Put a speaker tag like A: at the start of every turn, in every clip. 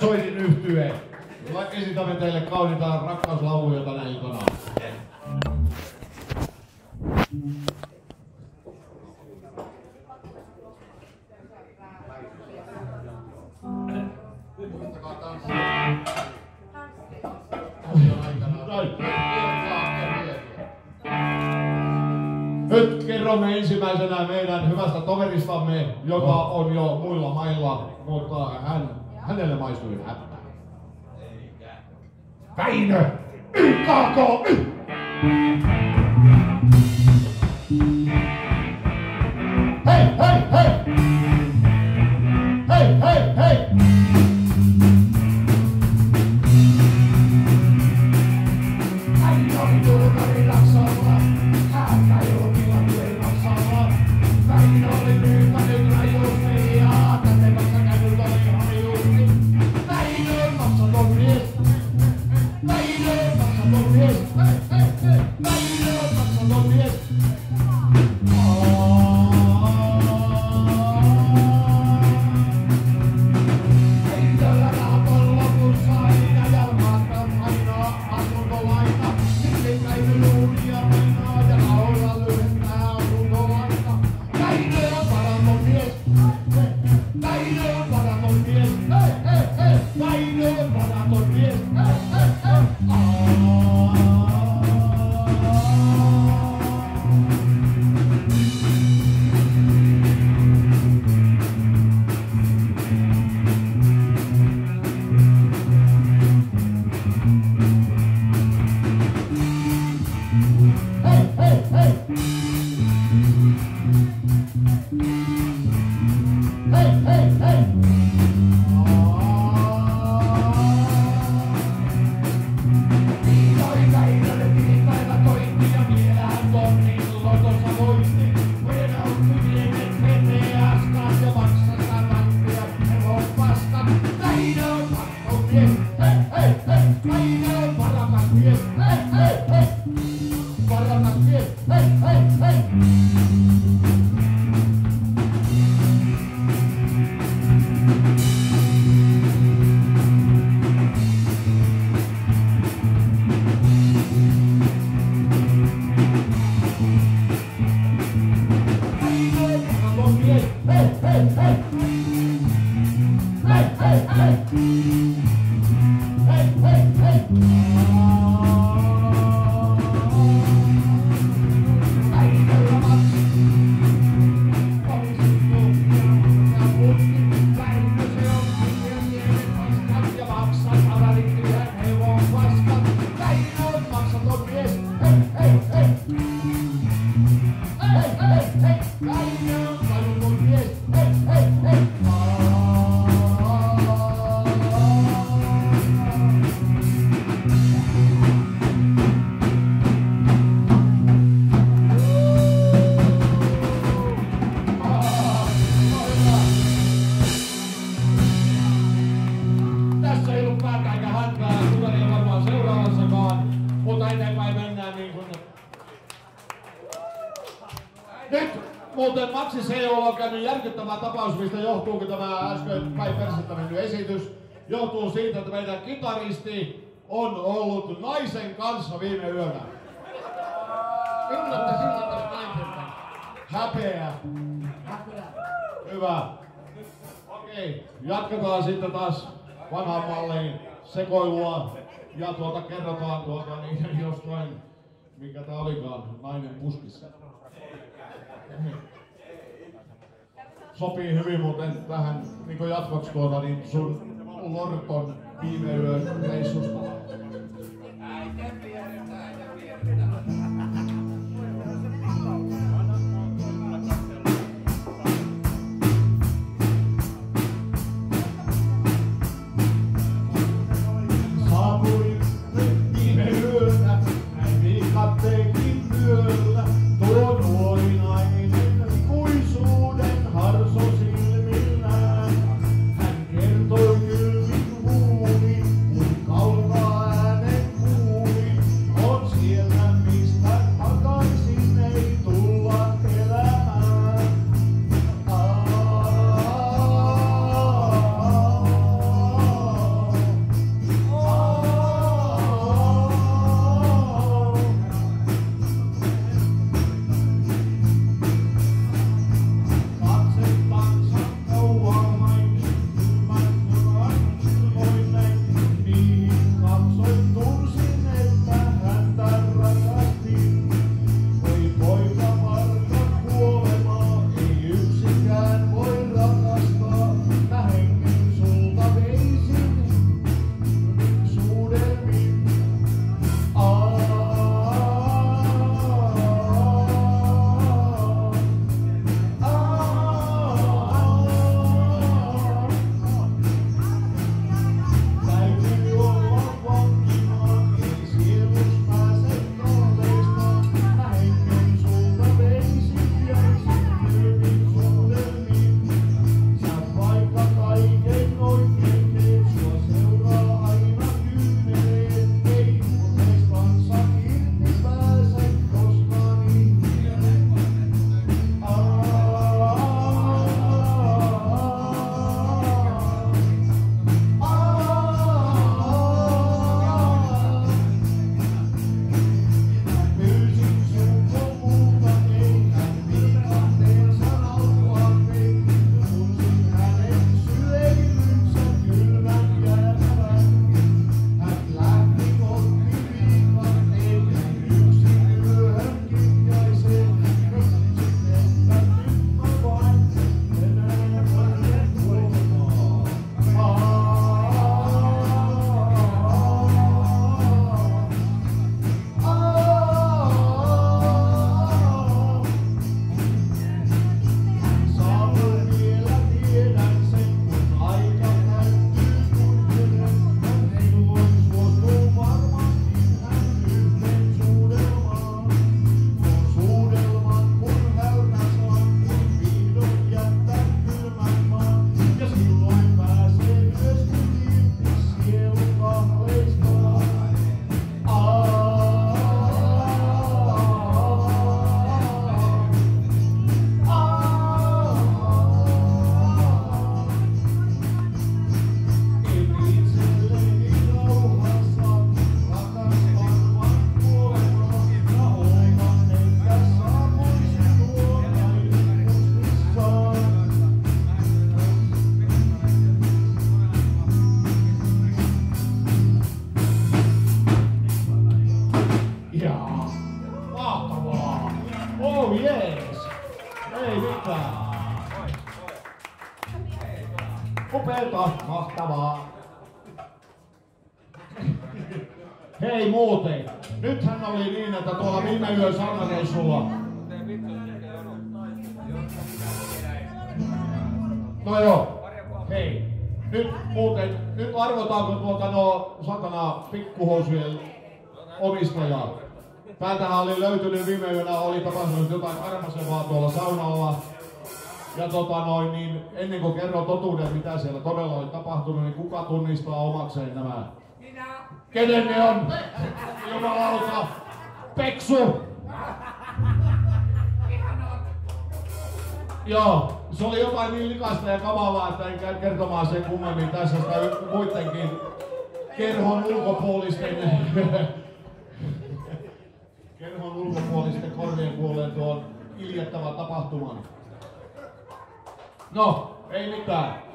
A: Soitin yhtyeen. Esitämme teille kauniita rakkauslauluja tänä iltana. Nyt kerromme ensimmäisenä meidän hyvästä toveristamme, joka on jo muilla mailla, mutta hän, hänelle maistui häppää. Väinö! YKK! Hei, hei, hei! Hei, hei, hei! Tässä ねえ。Seola on käynyt järkyttävä tapaus, mistä johtuu, kun tämä äsken päin persettä mennyt esitys, johtuu siitä, että meidän kitaristi on ollut naisen kanssa viime yönä.
B: Minnatte silloin tästä naisesta.
A: Häpeä. Hyvä. Okei, jatketaan sitten taas vanhaan malliin sekoilua ja tuota kerrotaan tuota niin jostain, mikä tää olikaan, nainen puskissa. Sopii hyvin muuten tähän niin jatkoksi tuota niin sun Lorton viime yön reissusta. Hyvä! Upeeta, mahtavaa. Hei muuten, nythän oli niin, että tuolla viime yön sannareissulla... No joo, hei. Nyt muuten, nyt arvotaanko tuota no satana pikkuhousujen omistajaa. Täältähän oli löytynyt viime yönä, oli tapahtunut jotain armasevaa tuolla saunalla. Ja tota noin, niin ennen kuin kerron totuuden, mitä siellä todella oli tapahtunut, niin kuka tunnistaa omakseen nämä? Minä. Kenen ne on? Jumalauta. Peksu. Joo, se oli jotain niin likasta ja kamalaa, että en käy kertomaan sen kummemmin tässä sitä muidenkin kerhon ulkopuolisten kerhon ulkopuolisten korvien kuolleen tuon iljettävän tapahtuman. Não, é imitar.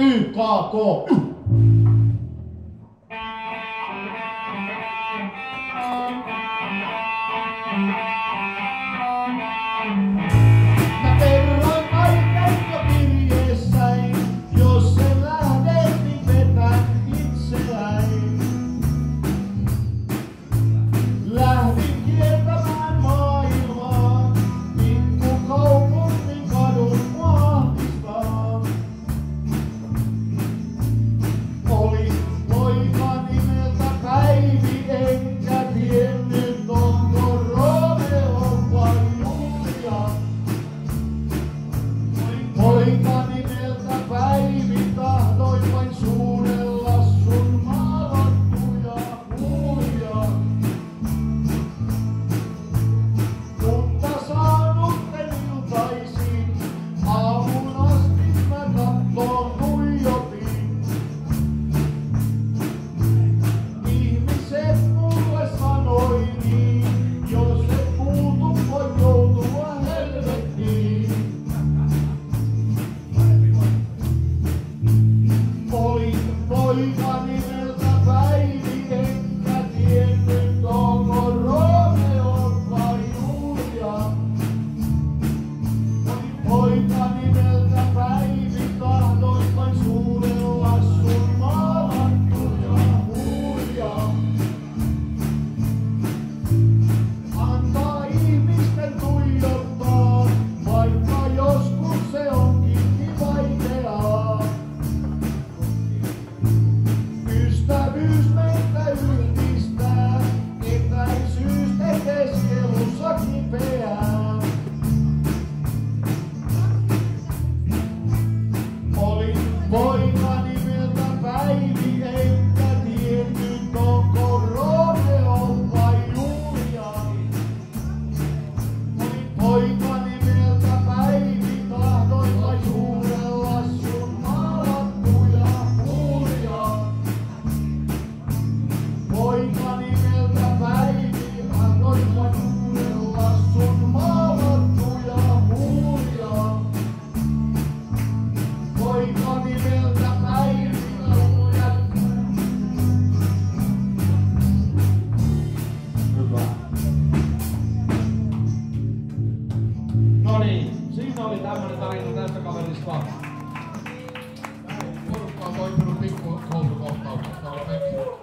A: うん、か、こ、う。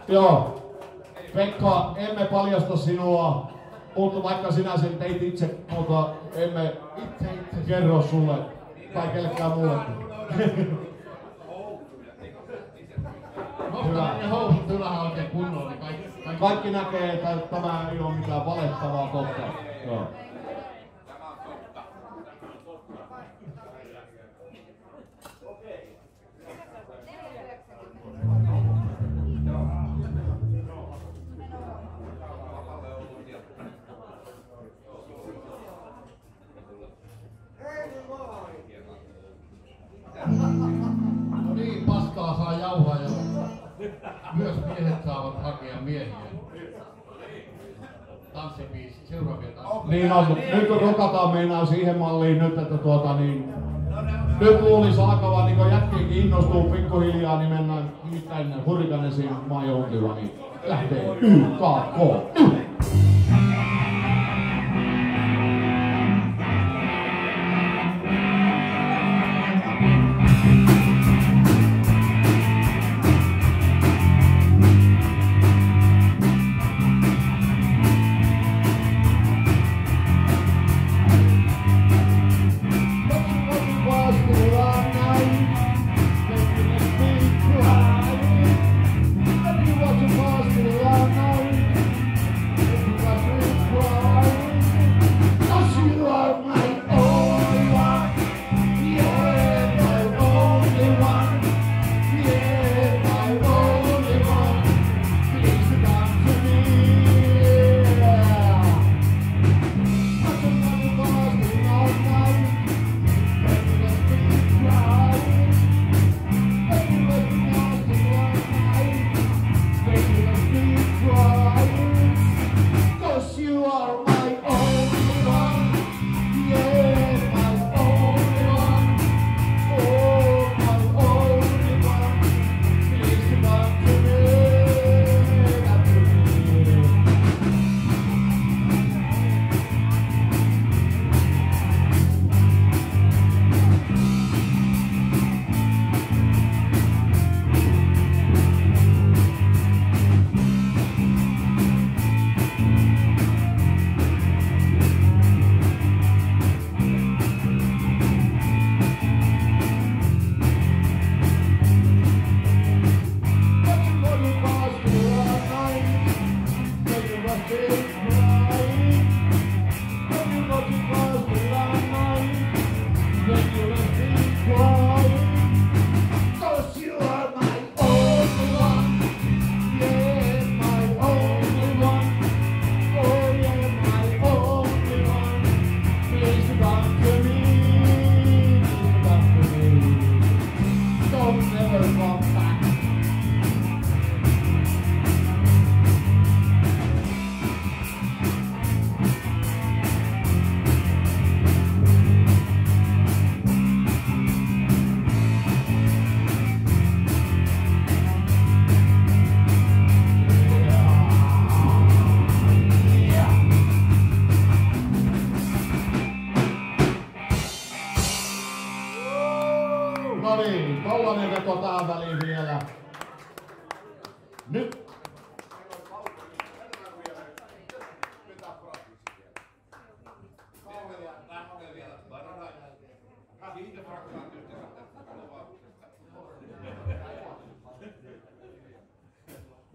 A: No, ei mitään. YKK. sinua, mutta vaikka sinä sen teit itse, mutta emme kerro sulle tai kellekään muulle. hyvä.
B: Ja housut ylhäällä oikein kunnolla, kaikki, kaikki.
A: Kaikki näkee, että tämä ei ole mitään valettavaa totta. Joo.
B: Miehet saavat hakea miehiä. Tanssibiisi, seuraavia tanssibiisi.
A: Niin on, nyt rukataan meinaa siihen malliin nyt, että tuota niin, nyt luulisi alkavan niin jätkiinkin innostuu pikkuhiljaa, niin mennään nimittäin Hurrikanesiin maajoukilla, niin lähtee YKK. Cause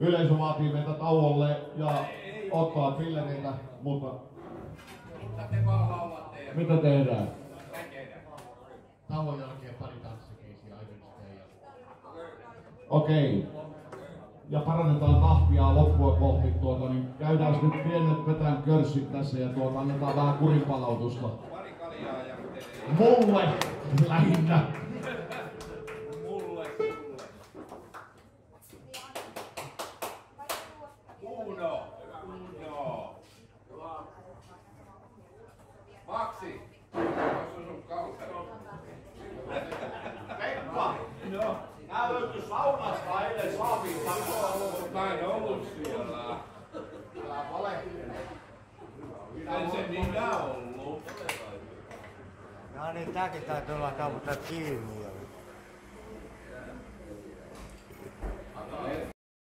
A: Yleisö vaatii meitä tauolle ja ottaa pillereitä, mutta mitä tehdään?
B: Tauon jälkeen pari tanssibiisiä Ivanisteen ja
A: Okei. Ja parannetaan tahtia loppua kohti tuota, niin käydään nyt pienet vetään körssit tässä ja tuota, annetaan vähän kurinpalautusta.
C: Pari kaljaa ja
A: Mulle lähinnä.
C: mulle, sulle. Uno, uno. Maksi, jos on sun kalsari.
A: Pekka! No. Nää löytyi saunasta eilen saaviin
C: Mä en ollut siellä.
A: Älä valehtele.
C: En se minä ollut.
D: No niin, tääkin